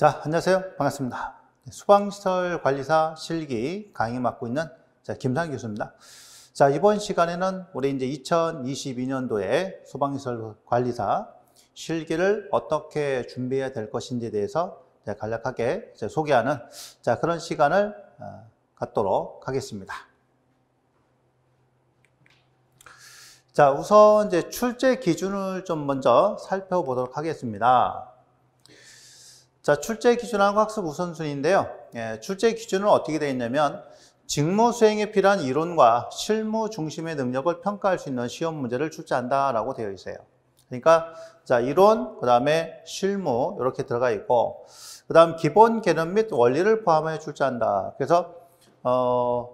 자, 안녕하세요. 반갑습니다. 소방시설 관리사 실기 강의 맡고 있는 자, 김상 교수입니다. 자, 이번 시간에는 우리 이제 2022년도에 소방시설 관리사 실기를 어떻게 준비해야 될 것인지에 대해서 간략하게 소개하는 자, 그런 시간을 어, 갖도록 하겠습니다. 자, 우선 이제 출제 기준을 좀 먼저 살펴보도록 하겠습니다. 자, 출제 기준하고 학습 우선순위인데요. 예, 출제 기준은 어떻게 되어 있냐면 직무 수행에 필요한 이론과 실무 중심의 능력을 평가할 수 있는 시험 문제를 출제한다라고 되어 있어요. 그러니까 자, 이론, 그 다음에 실무 이렇게 들어가 있고 그 다음 기본 개념 및 원리를 포함해 출제한다. 그래서 어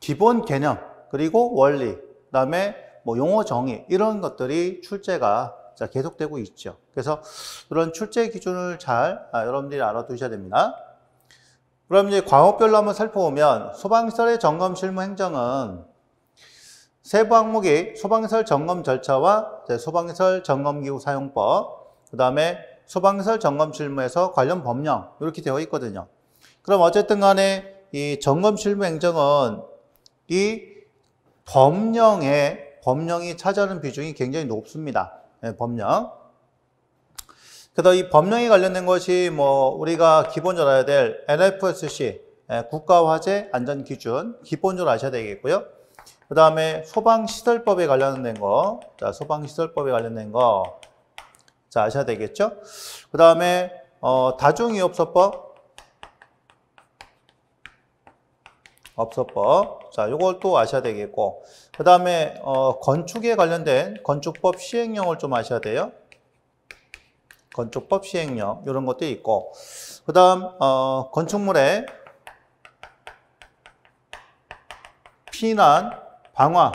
기본 개념 그리고 원리 그 다음에 뭐 용어 정의 이런 것들이 출제가 자, 계속되고 있죠. 그래서 그런 출제 기준을 잘 아, 여러분들이 알아두셔야 됩니다. 그럼 이제 과목별로 한번 살펴보면 소방시설의 점검 실무 행정은 세부 항목이 소방시설 점검 절차와 소방시설 점검기구 사용법, 그 다음에 소방시설 점검 실무에서 관련 법령 이렇게 되어 있거든요. 그럼 어쨌든 간에 이 점검 실무 행정은 이 법령에 법령이 차지하는 비중이 굉장히 높습니다. 네, 법령. 그래서 이 법령에 관련된 것이 뭐 우리가 기본적으로 알아야 될 NFSC 예, 국가화재 안전 기준 기본적으로 아셔야 되겠고요. 그 다음에 소방시설법에 관련된 거, 자 소방시설법에 관련된 거, 자 아셔야 되겠죠. 그 다음에 어, 다중이업소법, 업소법, 자 요걸 또 아셔야 되겠고, 그 다음에 어, 건축에 관련된 건축법 시행령을 좀 아셔야 돼요. 건축법 시행령 이런 것도 있고. 그 다음 어, 건축물의 피난, 방화,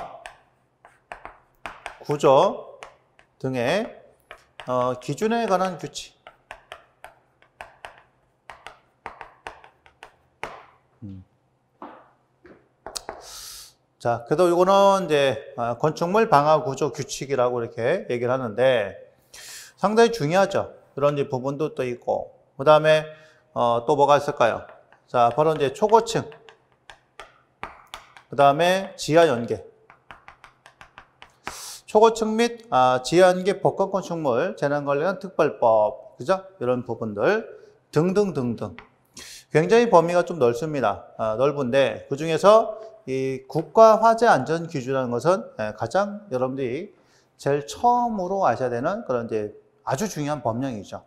구조 등의 어, 기준에 관한 규칙 자, 그래도 이거는 이제 어, 건축물 방화 구조 규칙이라고 이렇게 얘기를 하는데 상당히 중요하죠. 그런 이제 부분도 또 있고. 그 다음에, 어, 또 뭐가 있을까요? 자, 바로 이제 초고층. 그 다음에 지하 연계. 초고층 및 아, 지하 연계 복합 건축물 재난 관련 특별법. 그죠? 이런 부분들 등등등등. 굉장히 범위가 좀 넓습니다. 아, 넓은데 그 중에서 이 국가 화재 안전 기준이라는 것은 예, 가장 여러분들이 제일 처음으로 아셔야 되는 그런 이제 아주 중요한 법령이죠.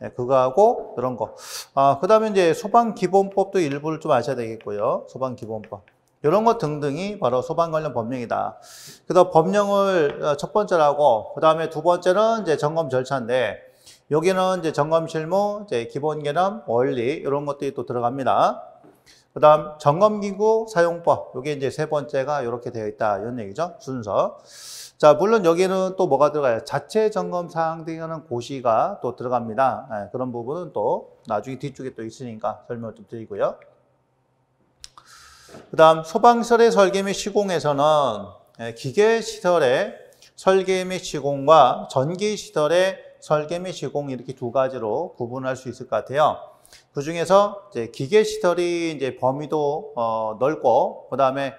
네, 그거하고 이런 거. 아, 그 다음에 이제 소방 기본법도 일부를 좀 아셔야 되겠고요. 소방 기본법. 이런 것 등등이 바로 소방 관련 법령이다. 그래서 법령을 어, 첫 번째로 하고, 그 다음에 두 번째는 이제 점검 절차인데, 여기는 이제 점검 실무, 이제 기본 개념, 원리, 이런 것들이 또 들어갑니다. 그 다음 점검 기구 사용법, 이게 이제 세 번째가 이렇게 되어 있다. 이런 얘기죠. 순서. 자, 물론 여기는 또 뭐가 들어가요? 자체 점검 사항 등하는 고시가 또 들어갑니다. 네, 그런 부분은 또 나중에 뒤쪽에 또 있으니까 설명을 좀 드리고요. 그 다음 소방시설의 설계 및 시공에서는 예, 기계시설의 설계 및 시공과 전기시설의 설계 및 시공 이렇게 두 가지로 구분할 수 있을 것 같아요. 그 중에서 이제 기계 시설이 이제 범위도 어, 넓고, 그 다음에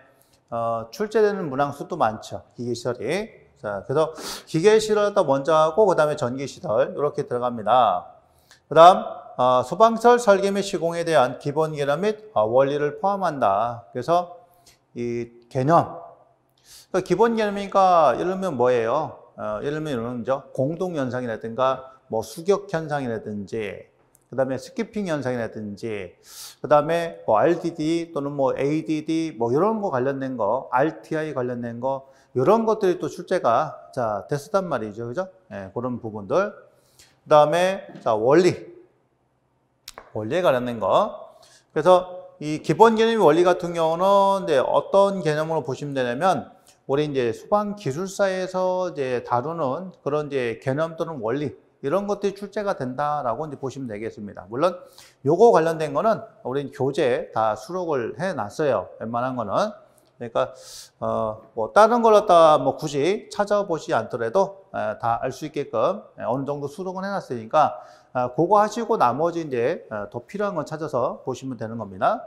어, 출제되는 문항 수도 많죠. 기계 시설이. 자, 그래서 기계 시설부터 먼저 하고, 그 다음에 전기 시설, 이렇게 들어갑니다. 그 다음, 어, 소방시설 설계 및 시공에 대한 기본 개념 및 어, 원리를 포함한다. 그래서 이 개념. 그 기본 개념이니까 예를 들면 뭐예요? 어, 예를 들면 이런 거죠. 공동 현상이라든가, 뭐 수격 현상이라든지, 그 다음에 스키핑 현상이라든지, 그 다음에 뭐 RDD 또는 뭐 ADD 뭐 이런 거 관련된 거, RTI 관련된 거, 이런 것들이 또 출제가 자, 됐었단 말이죠. 그죠? 예, 그런 부분들. 그 다음에 자, 원리. 원리에 관련된 거. 그래서 이 기본 개념 원리 같은 경우는 이제 어떤 개념으로 보시면 되냐면 우리 이제 소방 기술사에서 이제 다루는 그런 이제 개념 또는 원리 이런 것들이 출제가 된다라고 이제 보시면 되겠습니다. 물론 요거 관련된 거는 우리 교재 다 수록을 해 놨어요. 웬만한 거는. 그러니까 어 뭐 다른 걸 갖다 뭐 굳이 찾아보지 않더라도 다 알 수 있게끔 에, 어느 정도 수록은 해 놨으니까 아, 그거 하시고 나머지 이제 어, 더 필요한 건 찾아서 보시면 되는 겁니다.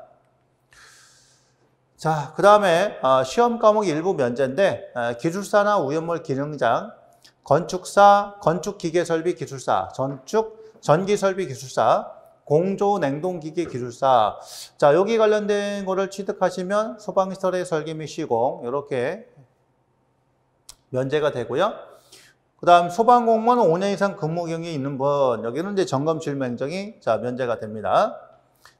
자, 그 다음에 어, 시험 과목 일부 면제인데 에, 기술사나 우연물 기능장, 건축사, 건축기계설비 기술사, 전축, 전기설비 기술사, 공조 냉동기계 기술사. 자, 여기 관련된 거를 취득하시면 소방시설의 설계 및 시공 이렇게 면제가 되고요. 그 다음 소방공무원 5년 이상 근무 경력이 있는 분 여기는 이제 점검 실 명정이 자 면제가 됩니다.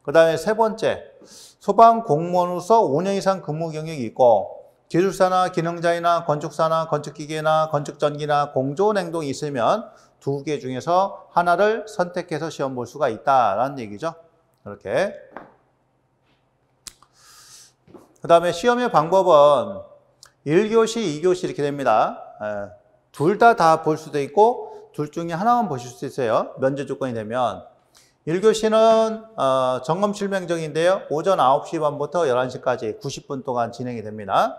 그 다음에 세 번째 소방 공무원으로서 5년 이상 근무 경력이 있고 기술사나 기능자이나 건축사나 건축기계나 건축전기나 공조냉동이 있으면 두 개 중에서 하나를 선택해서 시험 볼 수가 있다라는 얘기죠. 이렇게. 그 다음에 시험의 방법은 1교시, 2교시 이렇게 됩니다. 둘 다 다 볼 수도 있고 둘 중에 하나만 보실 수 있어요. 면제 조건이 되면. 1교시는 어, 점검 실명정인데요. 오전 9시 반부터 11시까지 90분 동안 진행이 됩니다.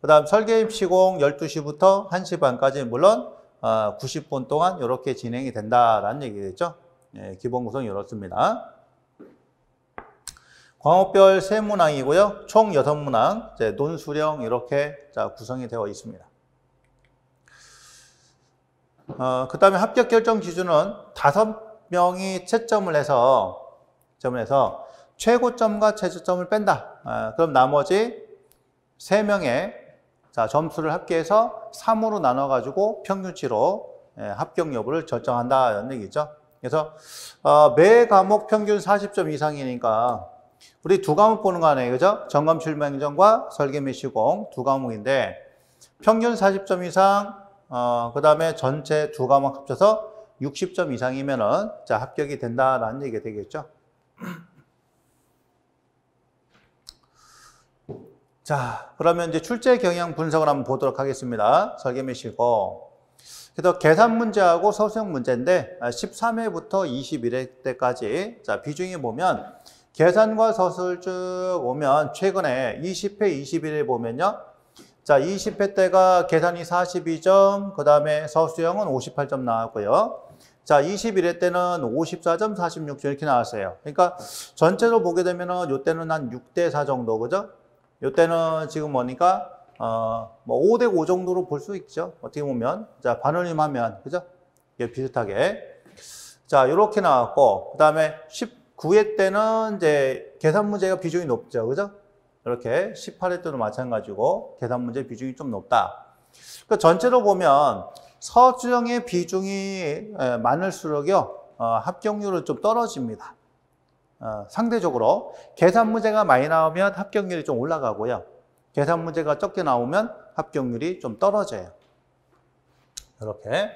그 다음 설계 시공 12시부터 1시 반까지 물론 어, 90분 동안 이렇게 진행이 된다라는 얘기겠죠. 예, 기본 구성이 이렇습니다. 광업별 세 문항이고요. 총 여섯 문항, 이제 논수령 이렇게 자, 구성이 되어 있습니다. 어, 그 다음에 합격 결정 기준은 다섯 명이 채점을 해서, 점을 해서 최고점과 최저점을 뺀다. 어, 그럼 나머지 세 명의 자, 점수를 합계해서 3으로 나눠가지고 평균치로 예, 합격 여부를 결정한다는 얘기죠. 그래서 어, 매 과목 평균 40점 이상이니까 우리 두 과목 보는 거 아니에요, 그죠? 점검 실명정과 설계 및 시공 두 과목인데 평균 40점 이상, 어, 그 다음에 전체 두 과목 합쳐서 60점 이상이면은 자 합격이 된다라는 얘기가 되겠죠. 자, 그러면 이제 출제 경향 분석을 한번 보도록 하겠습니다. 설계 및 시공. 그래서 계산 문제하고 서술형 문제인데 13회부터 21회 때까지 자 비중이 보면 계산과 서술 쭉 오면 최근에 20회, 21회 보면요. 자 20회 때가 계산이 42점, 그 다음에 서술형은 58점 나왔고요. 자 21회 때는 54점, 46점 이렇게 나왔어요. 그러니까 전체로 보게 되면은 이때는 한 6대 4 정도 그죠? 이때는 지금 뭐니까 어, 뭐 5대 5 정도로 볼 수 있죠. 어떻게 보면. 자, 반올림 하면, 그죠? 이게 비슷하게. 자, 이렇게 나왔고, 그 다음에 19회 때는 이제 계산 문제가 비중이 높죠. 그죠? 이렇게 18회 때도 마찬가지고 계산 문제 비중이 좀 높다. 그 전체로 보면 서술형의 비중이 많을수록요, 어, 합격률은 좀 떨어집니다. 어, 상대적으로 계산 문제가 많이 나오면 합격률이 좀 올라가고요. 계산 문제가 적게 나오면 합격률이 좀 떨어져요. 이렇게.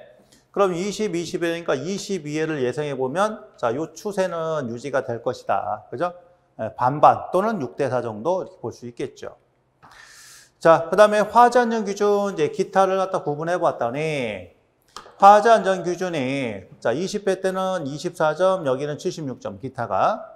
그럼 20, 21이니까 22회를 예상해 보면 자, 요 추세는 유지가 될 것이다. 그죠? 예, 반반 또는 6대 4 정도 이렇게 볼 수 있겠죠. 자, 그 다음에 화재 안전 기준 이제 기타를 갖다 구분해 봤더니 화재 안전 기준이 자, 20회 때는 24점, 여기는 76점 기타가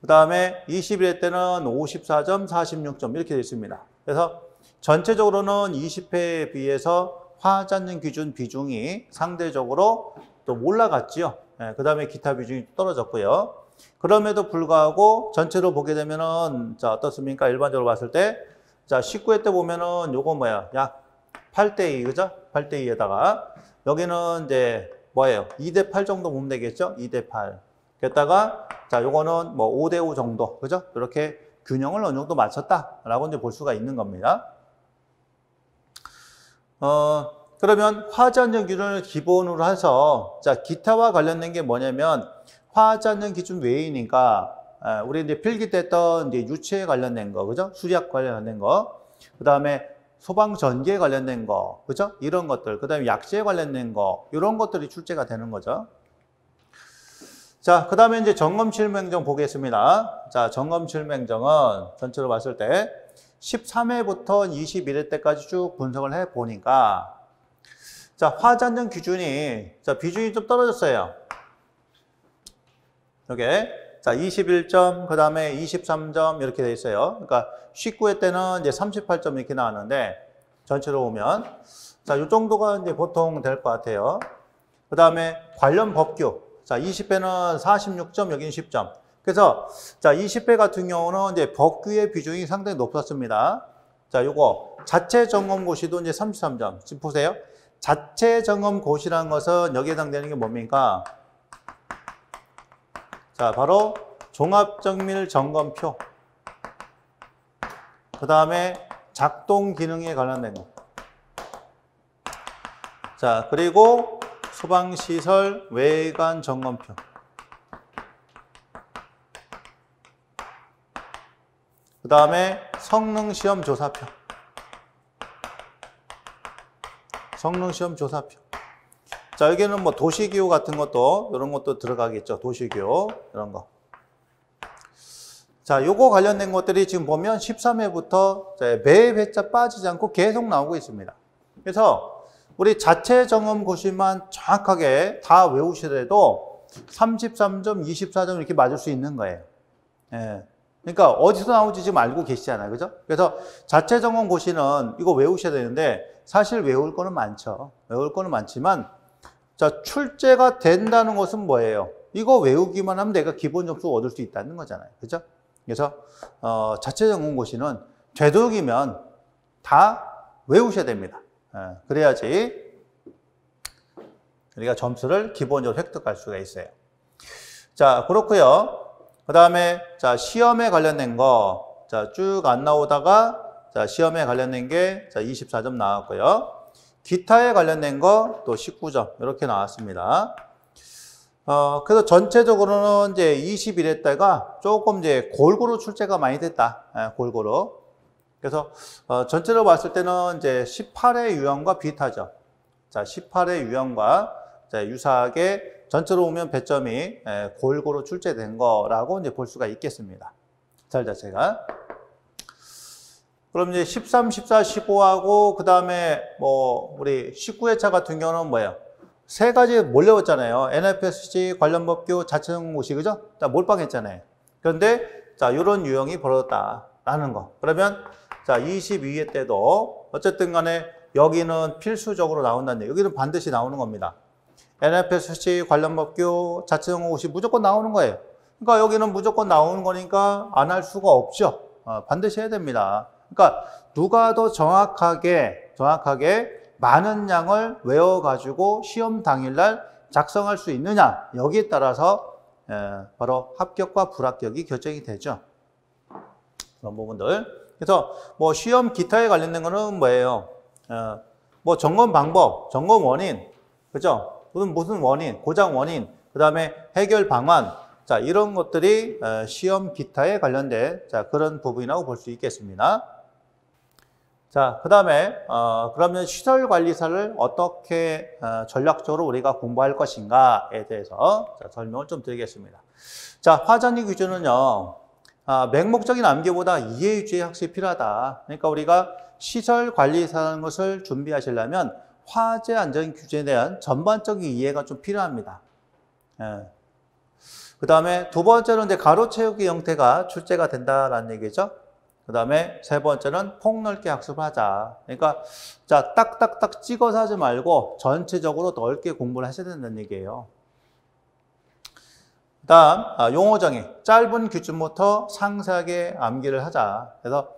그 다음에 21회 때는 54점, 46점 이렇게 되어 있습니다. 그래서 전체적으로는 20회에 비해서 화자는 기준 비중이 상대적으로 또 올라갔지요. 네, 그 다음에 기타 비중이 떨어졌고요. 그럼에도 불구하고 전체로 보게 되면은 자 어떻습니까? 일반적으로 봤을 때 자 19회 때 보면은 요거 뭐야? 약 8대 2 그죠? 8대 2에다가 여기는 이제 뭐예요? 2대 8 정도 보면 되겠죠? 2대 8. 게다가 자 요거는 뭐 5대 5 정도 그죠? 이렇게 균형을 어느 정도 맞췄다라고 이제 볼 수가 있는 겁니다. 어 그러면 화자는 기준을 기본으로 해서 자 기타와 관련된 게 뭐냐면 화자는 기준 외이니까 우리 이제 필기 때 했던 이제 유체에 관련된 거 그죠? 수리학 관련된 거. 그 다음에 소방 전기에 관련된 거, 그죠? 이런 것들, 그 다음에 약재에 관련된 거, 이런 것들이 출제가 되는 거죠. 자, 그 다음에 이제 점검 실명정 보겠습니다. 자, 점검 실명정은 전체로 봤을 때 13회부터 21회 때까지 쭉 분석을 해 보니까 자, 화잔정 기준이 자, 비중이 좀 떨어졌어요. 이게 자, 21점, 그 다음에 23점 이렇게 돼 있어요. 그러니까 19회 때는 이제 38점 이렇게 나왔는데 전체로 보면 자, 이 정도가 이제 보통 될 것 같아요. 그 다음에 관련 법규. 자, 20배는 46점, 여기는 10점. 그래서, 자, 20배 같은 경우는 이제 법규의 비중이 상당히 높았습니다. 자, 요거, 자체 점검 고시도 이제 33점. 지금 보세요. 자체 점검 고시라는 것은 여기에 해당되는 게 뭡니까? 자, 바로 종합정밀 점검표. 그 다음에 작동 기능에 관련된 거. 자, 그리고 소방시설 외관 점검표. 그 다음에 성능시험 조사표. 성능시험 조사표. 자, 여기는 뭐 도시기호 같은 것도, 이런 것도 들어가겠죠. 도시기호, 이런 거. 자, 요거 관련된 것들이 지금 보면 13회부터 매 회차 빠지지 않고 계속 나오고 있습니다. 그래서 우리 자체 점검 고시만 정확하게 다 외우시더라도 33점, 24점 이렇게 맞을 수 있는 거예요. 예. 그러니까 어디서 나오지 지금 알고 계시잖아요. 그죠? 그래서 자체 점검 고시는 이거 외우셔야 되는데 사실 외울 거는 많죠. 외울 거는 많지만 자, 출제가 된다는 것은 뭐예요? 이거 외우기만 하면 내가 기본 점수 얻을 수 있다는 거잖아요. 그죠? 그래서 어, 자체 점검 고시는 되도록이면 다 외우셔야 됩니다. 예, 그래야지 우리가 점수를 기본적으로 획득할 수가 있어요. 자, 그렇고요. 그 다음에 자 시험에 관련된 거, 자 쭉 안 나오다가 자 시험에 관련된 게 자 24점 나왔고요. 기타에 관련된 거 또 19점 이렇게 나왔습니다. 어, 그래서 전체적으로는 이제 21회대가 조금 이제 골고루 출제가 많이 됐다. 예, 골고루. 그래서 어, 전체로 봤을 때는 이제 18회 유형과 비슷하죠. 자, 18회 유형과 자, 유사하게 전체로 보면 배점이 예, 골고루 출제된 거라고 이제 볼 수가 있겠습니다. 잘 자체가. 그럼 이제 13, 14, 15하고 그 다음에 뭐 우리 19회차 같은 경우는 뭐예요? 세 가지 몰려왔잖아요. NFSG 관련 법규 자체정모시 그죠? 자 몰빵했잖아요. 그런데 자 이런 유형이 벌어졌다라는 거. 그러면 자 22회 때도 어쨌든 간에 여기는 필수적으로 나온다는 여기는 반드시 나오는 겁니다. NFSC 관련 법규 자체정모시 무조건 나오는 거예요. 그러니까 여기는 무조건 나오는 거니까 안 할 수가 없죠. 어, 반드시 해야 됩니다. 그러니까 누가 더 정확하게 정확하게 많은 양을 외워 가지고 시험 당일날 작성할 수 있느냐 여기에 따라서 바로 합격과 불합격이 결정이 되죠. 그런 부분들. 그래서 뭐 시험 기타에 관련된 거는 뭐예요? 어, 뭐 점검 방법, 점검 원인, 그죠? 무슨 무슨 원인, 고장 원인, 그 다음에 해결 방안, 자 이런 것들이 시험 기타에 관련된 자 그런 부분이라고 볼 수 있겠습니다. 자, 그 다음에, 어, 그러면 시설 관리사를 어떻게 어, 전략적으로 우리가 공부할 것인가에 대해서 자, 설명을 좀 드리겠습니다. 자, 화전이 기준은요, 아, 맹목적인 암기보다 이해 유지의 학습이 필요하다. 그러니까 우리가 시설 관리사라는 것을 준비하시려면 화재 안전 규제에 대한 전반적인 이해가 좀 필요합니다. 예. 그 다음에 두 번째는 이제 가로 채우기 형태가 출제가 된다라는 얘기죠. 그 다음에 세 번째는 폭넓게 학습하자. 그러니까 자 딱딱딱 찍어서 하지 말고 전체적으로 넓게 공부를 하셔야 된다는 얘기예요. 그 다음 아, 용어 정의. 짧은 규칙부터 상세하게 암기를 하자. 그래서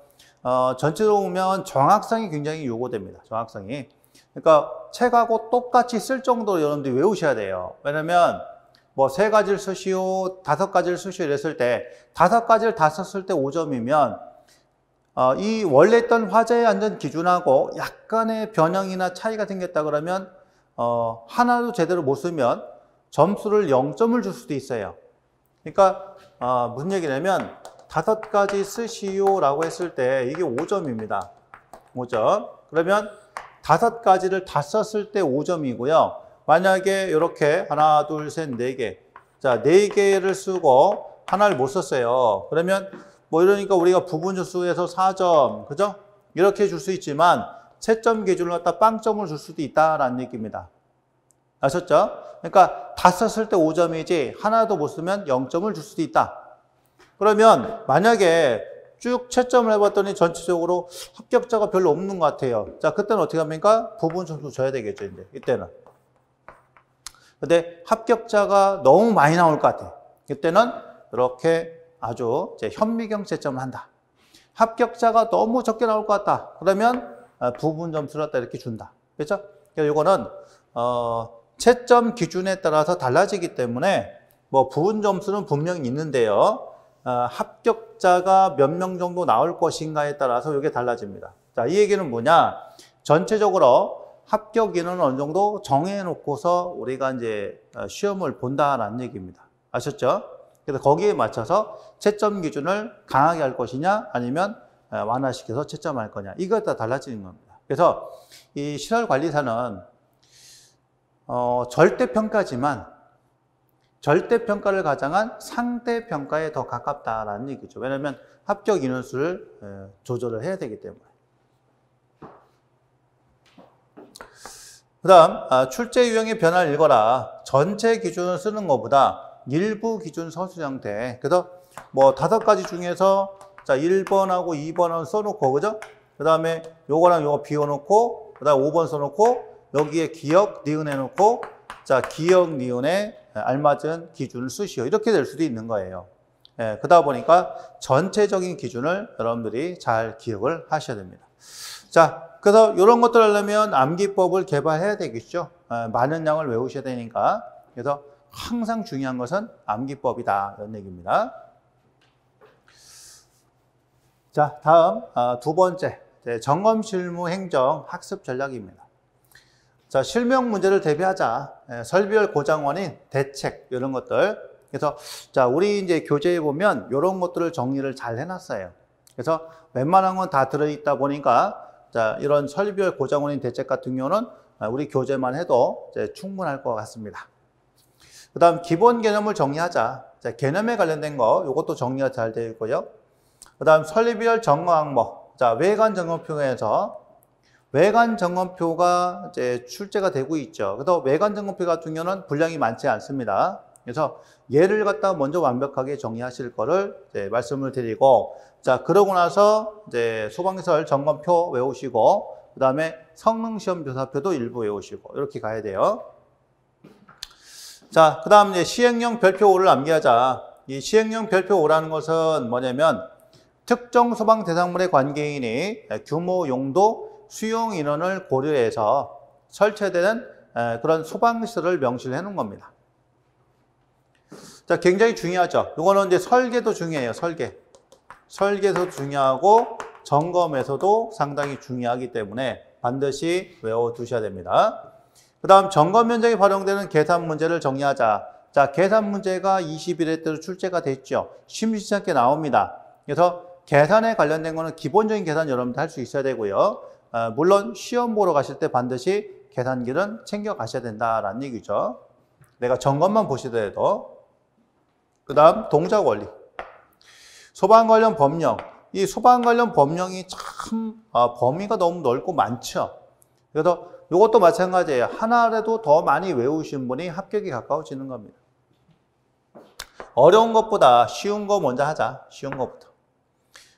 어, 전체로 보면 정확성이 굉장히 요구됩니다. 정확성이. 그러니까 책하고 똑같이 쓸 정도로 여러분들이 외우셔야 돼요. 왜냐면 뭐 세 가지를 쓰시오, 다섯 가지를 쓰시오 이랬을 때 다섯 가지를 다 썼을 때 5점이면 어, 이 원래 있던 화재 안전 기준하고 약간의 변형이나 차이가 생겼다 그러면 어, 하나도 제대로 못 쓰면 점수를 0점을 줄 수도 있어요. 그러니까 어, 무슨 얘기냐면 다섯 가지 쓰시오라고 했을 때 이게 5점입니다. 5점. 그러면 다섯 가지를 다 썼을 때 5점이고요. 만약에 이렇게 하나, 둘, 셋, 네 개. 자, 네 개를 쓰고 하나를 못 썼어요. 그러면 뭐 이러니까 우리가 부분 주수에서 4점, 그죠? 이렇게 줄 수 있지만 채점 기준을 갖다 빵점을 줄 수도 있다라는 얘기입니다. 아셨죠? 그러니까 다 썼을 때 5점이지 하나도 못 쓰면 0점을 줄 수도 있다. 그러면 만약에 쭉 채점을 해봤더니 전체적으로 합격자가 별로 없는 것 같아요. 자, 그때는 어떻게 합니까? 부분 점수 줘야 되겠죠, 이제. 이때는. 근데 합격자가 너무 많이 나올 것 같아요. 이때는 이렇게 아주 이제 현미경 채점을 한다. 합격자가 너무 적게 나올 것 같다. 그러면 아, 부분 점수를 갖다 이렇게 준다. 그렇죠? 그래서 이거는 어, 채점 기준에 따라서 달라지기 때문에 뭐 부분 점수는 분명히 있는데요. 어, 합격자가 몇 명 정도 나올 것인가에 따라서 이게 달라집니다. 자, 이 얘기는 뭐냐? 전체적으로 합격 인원을 어느 정도 정해놓고서 우리가 이제 어, 시험을 본다라는 얘기입니다. 아셨죠? 그래서 거기에 맞춰서 채점 기준을 강하게 할 것이냐 아니면 어, 완화시켜서 채점할 거냐 이거에 따라 달라지는 겁니다. 그래서 이 실활 관리사는 어, 절대 평가지만 절대 평가를 가장한 상대 평가에 더 가깝다라는 얘기죠. 왜냐하면 합격 인원수를 에, 조절을 해야 되기 때문에. 그 다음, 아, 출제 유형의 변화를 읽어라. 전체 기준을 쓰는 것보다 일부 기준 서술 형태. 그래서 뭐 다섯 가지 중에서 자, 1번하고 2번은 써놓고, 그죠? 그 다음에 요거랑 요거 비워놓고, 그 다음 5번 써놓고, 여기에 기억, 니은 해놓고, 자, 기억, 니은에 알맞은 기준을 쓰시오. 이렇게 될 수도 있는 거예요. 예, 그러다 보니까 전체적인 기준을 여러분들이 잘 기억을 하셔야 됩니다. 자, 그래서 이런 것들 하려면 암기법을 개발해야 되겠죠. 예, 많은 양을 외우셔야 되니까. 그래서 항상 중요한 것은 암기법이다. 이런 얘기입니다. 자, 다음 아, 두 번째 점검 실무 행정 학습 전략입니다. 자, 실명 문제를 대비하자. 예, 설비열 고장 원인, 대책 이런 것들. 그래서 자, 우리 이제 교재에 보면 이런 것들을 정리를 잘 해놨어요. 그래서 웬만한 건 다 들어있다 보니까 자, 이런 설비열 고장 원인 대책 같은 경우는 아, 우리 교재만 해도 충분할 것 같습니다. 그 다음 기본 개념을 정리하자. 자, 개념에 관련된 거 이것도 정리가 잘 되어 있고요. 그 다음 설비열 점검 항목. 자, 외관 점검표에서 외관 점검표가 이제 출제가 되고 있죠. 그래서 외관 점검표 같은 경우는 분량이 많지 않습니다. 그래서 얘를 갖다 먼저 완벽하게 정리하실 거를 말씀을 드리고, 자, 그러고 나서 이제 소방시설 점검표 외우시고, 그 다음에 성능시험 조사표도 일부 외우시고, 이렇게 가야 돼요. 자, 그 다음 이제 시행령 별표 5를 암기하자. 이 시행령 별표 5라는 것은 뭐냐면, 특정 소방 대상물의 관계인이 규모, 용도, 수용 인원을 고려해서 설치되는 그런 소방시설을 명시를 해 놓은 겁니다. 자, 굉장히 중요하죠. 이거는 이제 설계도 중요해요, 설계. 설계도 중요하고 점검에서도 상당히 중요하기 때문에 반드시 외워두셔야 됩니다. 그 다음 점검 면적에 활용되는 계산 문제를 정리하자. 자, 계산 문제가 21회 때로 출제가 됐죠. 심심치 않게 나옵니다. 그래서 계산에 관련된 거는 기본적인 계산 여러분들 할 수 있어야 되고요. 어, 물론 시험 보러 가실 때 반드시 계산기는 챙겨 가셔야 된다라는 얘기죠. 내가 점검만 보시더라도. 그 다음 동작 원리. 소방 관련 법령. 이 소방 관련 법령이 참 아, 범위가 너무 넓고 많죠. 그래서 이것도 마찬가지예요. 하나라도 더 많이 외우신 분이 합격이 가까워지는 겁니다. 어려운 것보다 쉬운 거 먼저 하자. 쉬운 것부터.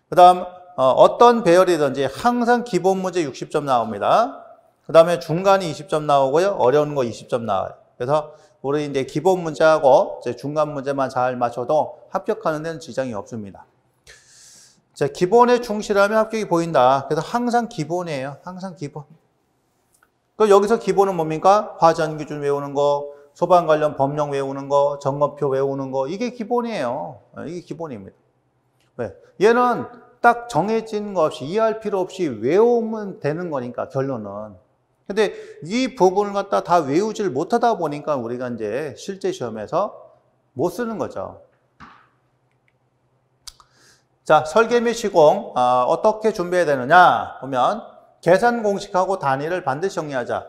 그 다음 어, 떤 배열이든지 항상 기본 문제 60점 나옵니다. 그 다음에 중간이 20점 나오고요. 어려운 거 20점 나와요. 그래서 우리 이제 기본 문제하고 이제 중간 문제만 잘 맞춰도 합격하는 데는 지장이 없습니다. 자, 기본에 충실하면 합격이 보인다. 그래서 항상 기본이에요. 항상 기본. 그 여기서 기본은 뭡니까? 화전 기준 외우는 거, 소방 관련 법령 외우는 거, 점검표 외우는 거 이게 기본이에요. 이게 기본입니다. 왜? 얘는 딱 정해진 거 없이 이해할 필요 없이 외우면 되는 거니까 결론은. 근데 이 부분을 갖다 다 외우질 못하다 보니까 우리가 이제 실제 시험에서 못 쓰는 거죠. 자, 설계 및 시공 어, 어떻게 준비해야 되느냐 보면 계산 공식하고 단위를 반드시 정리하자.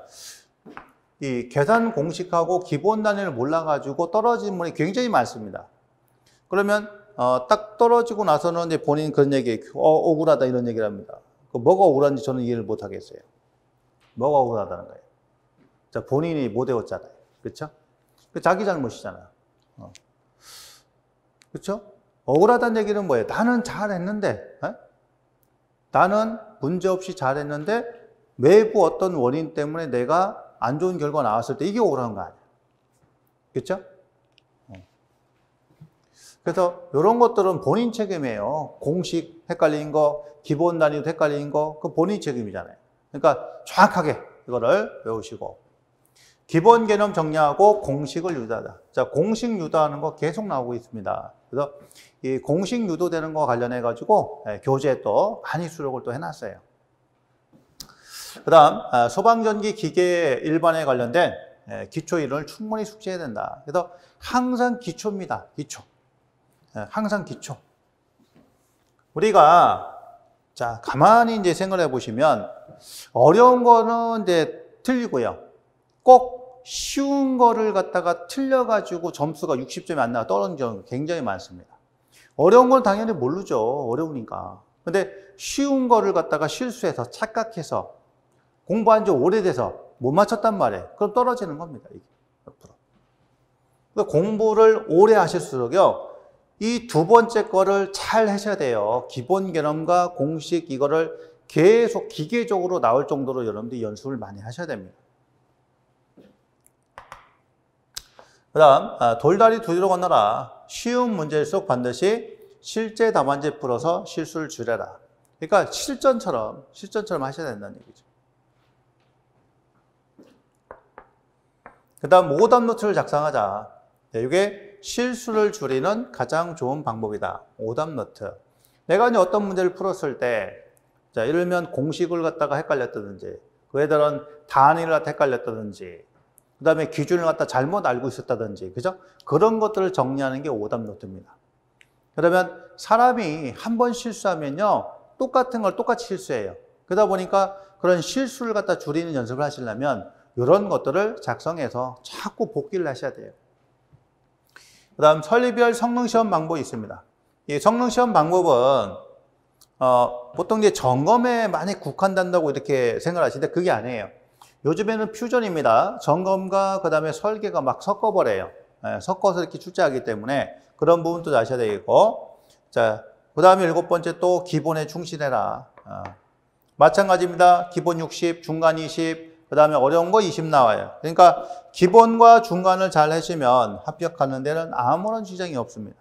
이 계산 공식하고 기본 단위를 몰라가지고 떨어진 분이 굉장히 많습니다. 그러면 어, 딱 떨어지고 나서는 이제 본인 그런 얘기, 어, 억울하다 이런 얘기를 합니다. 그 뭐가 억울한지 저는 이해를 못 하겠어요. 뭐가 억울하다는 거예요. 자, 본인이 못 외웠잖아요. 그렇죠? 그 자기 잘못이잖아요. 어. 그렇죠? 억울하다는 얘기는 뭐예요? 나는 잘했는데, 에? 나는 문제없이 잘했는데 외부 어떤 원인 때문에 내가 안 좋은 결과 나왔을 때 이게 억울한 거 아니야. 그렇죠? 그래서 이런 것들은 본인 책임이에요. 공식 헷갈린 거, 기본 단위도 헷갈린 거, 그 본인 책임이잖아요. 그러니까 정확하게 이거를 외우시고 기본 개념 정리하고 공식을 유도하다. 자, 공식 유도하는 거 계속 나오고 있습니다. 그래서 이 공식 유도되는 거 관련해 가지고 예, 교재에 또 많이 수록을 또 해놨어요. 그다음 아, 소방전기 기계 일반에 관련된 예, 기초 이론을 충분히 숙지해야 된다. 그래서 항상 기초입니다. 기초. 예, 항상 기초. 우리가 자 가만히 이제 생각해 보시면 어려운 거는 이제 틀리고요. 꼭 쉬운 거를 갖다가 틀려가지고 점수가 60점이 안 나와 떨어진 경우 굉장히 많습니다. 어려운 건 당연히 모르죠. 어려우니까. 근데 쉬운 거를 갖다가 실수해서 착각해서 공부한 지 오래돼서 못 맞췄단 말이에요. 그럼 떨어지는 겁니다. 이게 옆으로. 그러니까 공부를 오래 하실수록요. 이 두 번째 거를 잘 하셔야 돼요. 기본 개념과 공식 이거를 계속 기계적으로 나올 정도로 여러분들이 연습을 많이 하셔야 됩니다. 그 다음 아, 돌다리 두 뒤로 건너라. 쉬운 문제일수록 반드시 실제 답안지 풀어서 실수를 줄여라. 그러니까 실전처럼 실전처럼 하셔야 된다는 얘기죠. 그 다음 오답 노트를 작성하자. 네, 이게 실수를 줄이는 가장 좋은 방법이다. 오답 노트. 내가 이제 어떤 문제를 풀었을 때, 예를 들면 공식을 갖다가 헷갈렸다든지, 예를 들면 단위를 갖다 헷갈렸다든지, 그 다음에 기준을 갖다 잘못 알고 있었다든지, 그죠? 그런 것들을 정리하는 게 오답 노트입니다. 그러면 사람이 한 번 실수하면요, 똑같은 걸 똑같이 실수해요. 그러다 보니까 그런 실수를 갖다 줄이는 연습을 하시려면 이런 것들을 작성해서 자꾸 복기를 하셔야 돼요. 그 다음 설리별 성능시험 방법이 있습니다. 이 성능시험 방법은 어, 보통 이제 점검에 많이 국한된다고 이렇게 생각하시는데 그게 아니에요. 요즘에는 퓨전입니다. 점검과 그 다음에 설계가 막 섞어버려요. 예, 섞어서 이렇게 출제하기 때문에 그런 부분도 아셔야 되겠고. 자, 그 다음에 일곱 번째 또 기본에 충실해라. 어. 마찬가지입니다. 기본 60, 중간 20, 그 다음에 어려운 거 20 나와요. 그러니까 기본과 중간을 잘 하시면 합격하는 데는 아무런 지장이 없습니다.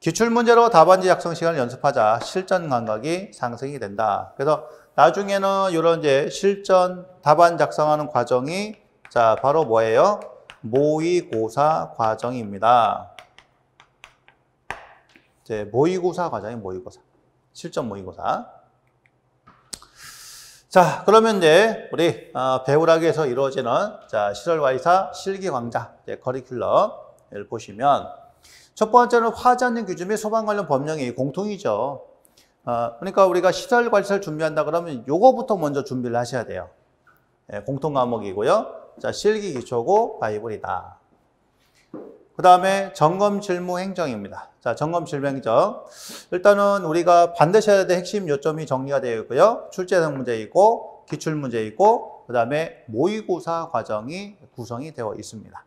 기출문제로 답안지 작성 시간을 연습하자 실전 감각이 상승이 된다. 그래서 나중에는 이런 이제 실전 답안 작성하는 과정이 자 바로 뭐예요? 모의고사 과정입니다. 이제 모의고사 과정이 모의고사. 실전 모의고사. 자, 그러면 이제 우리 어, 배우락에서 이루어지는 자, 실월과이사 실기광자 커리큘럼을 보시면 첫 번째는 화자는 규준 및 소방 관련 법령이 공통이죠. 어, 그러니까 우리가 시설 관리를 준비한다 그러면 요거부터 먼저 준비를 하셔야 돼요. 예, 공통 과목이고요. 자, 실기 기초고 바이블이다. 그 다음에 점검 실무 행정입니다. 자, 점검 실무 행정. 일단은 우리가 반드시 해야 될 핵심 요점이 정리가 되어 있고요. 출제성 문제 있고, 기출 문제 있고, 그 다음에 모의고사 과정이 구성이 되어 있습니다.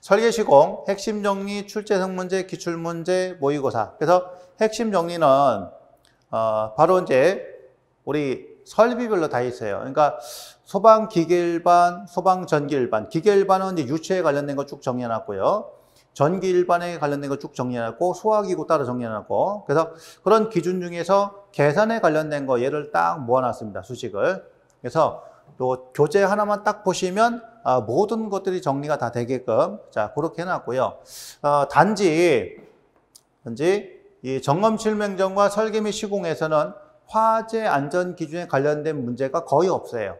설계 시공, 핵심 정리, 출제성 문제, 기출 문제, 모의고사. 그래서 핵심 정리는 어, 바로 이제 우리 설비별로 다 있어요. 그러니까 소방 기계 일반, 소방 전기 일반. 기계 일반은 이제 유체에 관련된 거 쭉 정리해놨고요. 전기 일반에 관련된 거 쭉 정리해놨고 소화기구 따로 정리해놨고 그래서 그런 기준 중에서 계산에 관련된 거 얘를 딱 모아놨습니다. 수식을. 그래서 또 교재 하나만 딱 보시면 아, 모든 것들이 정리가 다 되게끔 자 그렇게 해놨고요. 어, 단지 단지 이 점검 실명정과 설계 및 시공에서는 화재 안전 기준에 관련된 문제가 거의 없어요.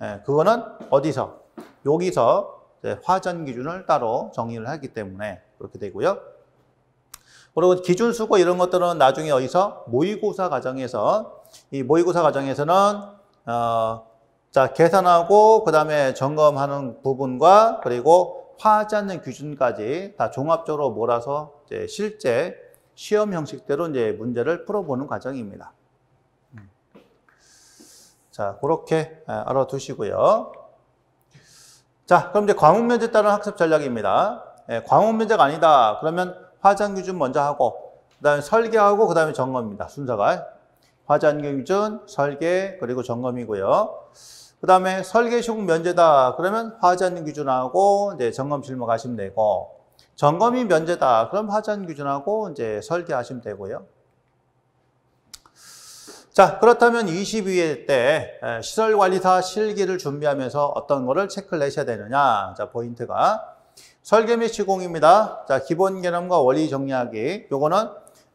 예, 그거는 어디서? 여기서 화전 기준을 따로 정의를 하기 때문에 그렇게 되고요. 그리고 기준 수고 이런 것들은 나중에 어디서? 모의고사 과정에서 이 모의고사 과정에서는 어, 자 계산하고 그 다음에 점검하는 부분과 그리고 화하지 않는 기준까지 다 종합적으로 몰아서 실제 시험 형식대로 이제 문제를 풀어보는 과정입니다. 자, 그렇게 알아두시고요. 자, 그럼 이제 과목 면제 따른 학습 전략입니다. 예, 광원 면제가 아니다. 그러면 화장 기준 먼저 하고 그 다음에 설계하고 그 다음에 점검입니다. 순서가 화장 기준, 설계 그리고 점검이고요. 그 다음에 설계 시공 면제다. 그러면 화장 기준하고 이제 점검 실무 가시면 되고 점검이 면제다. 그럼 화장 기준하고 이제 설계하시면 되고요. 자, 그렇다면 22회 때 시설관리사 실기를 준비하면서 어떤 거를 체크를 내셔야 되느냐. 자, 포인트가 설계 및 시공입니다. 자, 기본 개념과 원리 정리하기. 요거는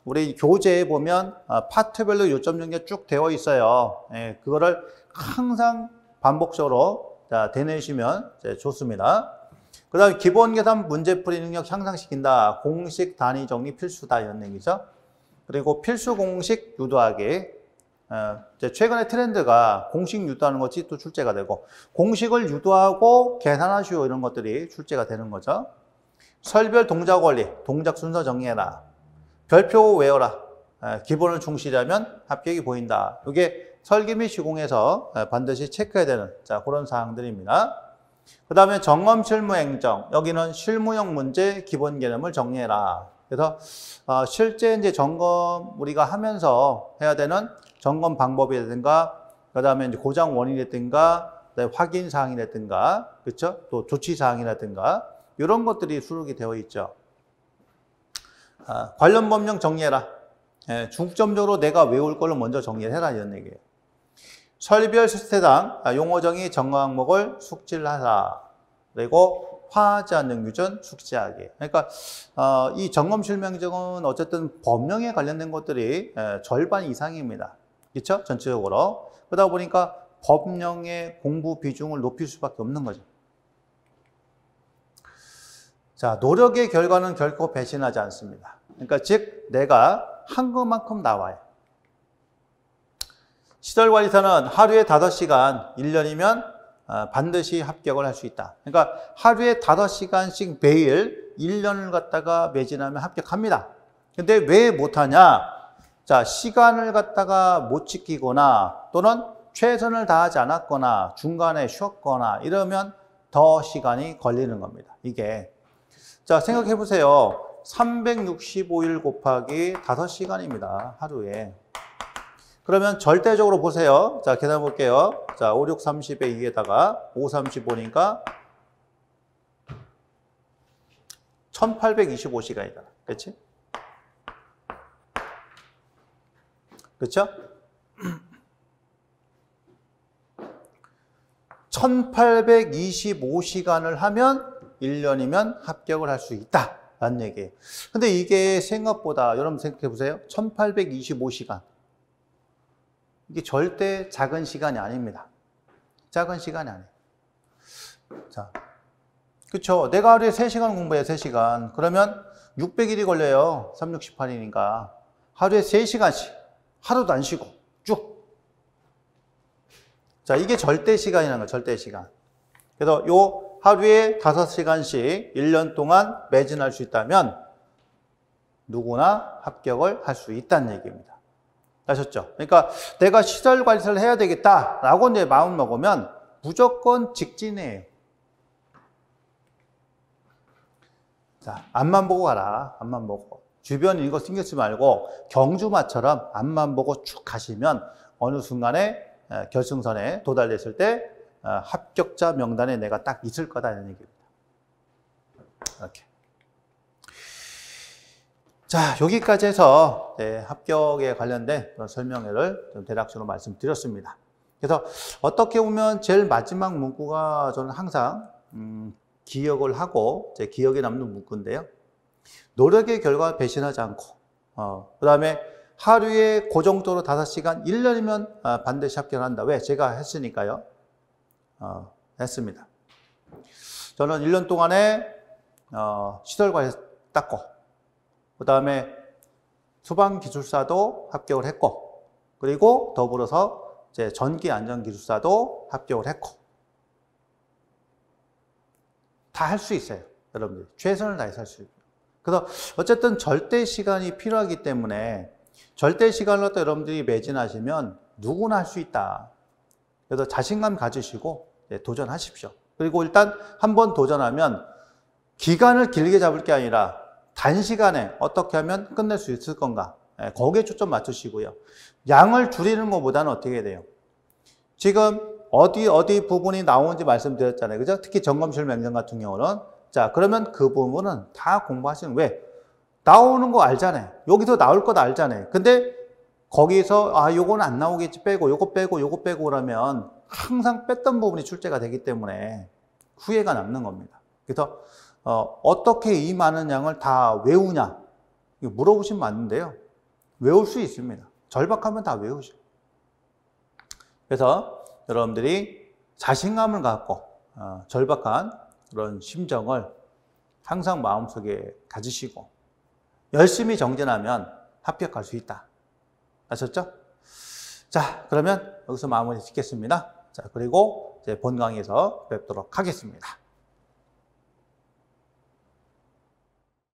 우리 교재에 보면 아, 파트별로 요점 정리가 쭉 되어 있어요. 예, 그거를 항상 반복적으로 자, 되내시면 좋습니다. 그 다음에 기본 계산 문제풀이 능력 향상시킨다. 공식 단위 정리 필수다. 이런 얘기죠. 그리고 필수 공식 유도하기. 어, 최근에 트렌드가 공식 유도하는 것이 또 출제가 되고 공식을 유도하고 계산하시오 이런 것들이 출제가 되는 거죠. 설별 동작 원리, 동작 순서 정리해라. 별표 외워라. 어, 기본을 중시하면 합격이 보인다. 이게 설계 및 시공에서 어, 반드시 체크해야 되는 자, 그런 사항들입니다. 그 다음에 점검 실무 행정. 여기는 실무형 문제 기본 개념을 정리해라. 그래서 어, 실제 이제 점검 우리가 하면서 해야 되는 점검 방법이라든가 그다음에 이제 고장 원인이라든가 확인 사항이라든가 그렇죠? 또 조치 사항이라든가 이런 것들이 수록이 되어 있죠. 아, 관련 법령 정리해라. 예, 중점적으로 내가 외울 걸로 먼저 정리해라 이런 얘기예요. 설별 수태당 아, 용어 정의 점검 항목을 숙지를 하라. 그리고 화하지 않는 규준 숙지하기. 그러니까 어, 이 점검 실명정은 어쨌든 법령에 관련된 것들이 예, 절반 이상입니다. 그렇죠? 전체적으로. 그러다 보니까 법령의 공부 비중을 높일 수밖에 없는 거죠. 자, 노력의 결과는 결코 배신하지 않습니다. 그러니까 즉 내가 한 것만큼 나와요. 시설 관리사는 하루에 5시간, 1년이면 어, 반드시 합격을 할 수 있다. 그러니까 하루에 5시간씩 매일 1년을 갖다가 매진하면 합격합니다. 근데 왜 못하냐? 자, 시간을 갖다가 못 지키거나 또는 최선을 다하지 않았거나 중간에 쉬었거나 이러면 더 시간이 걸리는 겁니다. 이게. 자, 생각해 보세요. 365일 곱하기 5시간입니다. 하루에. 그러면 절대적으로 보세요. 자, 계산 볼게요. 자, 5, 6, 30에 2에다가 5, 35니까 1825시간이다. 그렇지? 그렇죠? 1825시간을 하면 1년이면 합격을 할 수 있다. 라는 얘기예요. 근데 이게 생각보다 여러분 생각해 보세요. 1825시간. 이게 절대 작은 시간이 아닙니다. 작은 시간이 아니에요. 자. 그쵸. 내가 하루에 3시간 공부해, 3시간. 그러면 600일이 걸려요. 368이니까. 하루에 3시간씩. 하루도 안 쉬고 쭉. 자, 이게 절대 시간이라는 거예요. 절대 시간. 그래서 요 하루에 5시간씩 1년 동안 매진할 수 있다면 누구나 합격을 할 수 있다는 얘기입니다. 아셨죠? 그러니까 내가 시설 관리를 해야 되겠다라고 이제 마음 먹으면 무조건 직진해요. 자, 앞만 보고 가라. 앞만 보고. 주변 이거 신경 쓰지 말고 경주마처럼 앞만 보고 쭉 가시면 어느 순간에 결승선에 도달했을 때 어, 합격자 명단에 내가 딱 있을 거다 이런 얘기입니다. 이렇게. 자, 여기까지 해서 네, 합격에 관련된 그런 설명회를 좀 대략적으로 말씀드렸습니다. 그래서 어떻게 보면 제일 마지막 문구가 저는 항상 음, 기억을 하고 제 기억에 남는 문구인데요. 노력의 결과 배신하지 않고 어, 그 다음에 하루에 고정적으로 5시간 1년이면 어, 반드시 합격한다. 왜? 제가 했으니까요. 어, 했습니다. 저는 1년 동안에 어, 시설과에 닦고 그 다음에 소방기술사도 합격을 했고 그리고 더불어서 제 전기안전기술사도 합격을 했고 다 할 수 있어요. 여러분들 최선을 다해서 할 수 있어요. 그래서 어쨌든 절대 시간이 필요하기 때문에 절대 시간을 또 여러분들이 매진하시면 누구나 할 수 있다. 그래서 자신감 가지시고 도전하십시오. 그리고 일단 한번 도전하면 기간을 길게 잡을 게 아니라 단시간에 어떻게 하면 끝낼 수 있을 건가. 예, 거기에 초점 맞추시고요. 양을 줄이는 것보다는 어떻게 돼요? 지금 어디 어디 부분이 나오는지 말씀드렸잖아요. 그죠? 특히 점검실 명령 같은 경우는 자, 그러면 그 부분은 다 공부하시는 왜? 나오는 거 알잖아요. 여기서 나올 것 알잖아요. 근데 거기서 아, 요건 안 나오겠지 빼고 요거 빼고 요거 빼고 그러면 항상 뺐던 부분이 출제가 되기 때문에 후회가 남는 겁니다. 그래서 어, 어떻게 이 많은 양을 다 외우냐? 물어보시면 맞는데요. 외울 수 있습니다. 절박하면 다 외우죠. 그래서 여러분들이 자신감을 갖고 어, 절박한 그런 심정을 항상 마음속에 가지시고 열심히 정진하면 합격할 수 있다. 아셨죠? 자, 그러면 여기서 마무리 짓겠습니다. 자, 그리고 이제 본 강의에서 뵙도록 하겠습니다.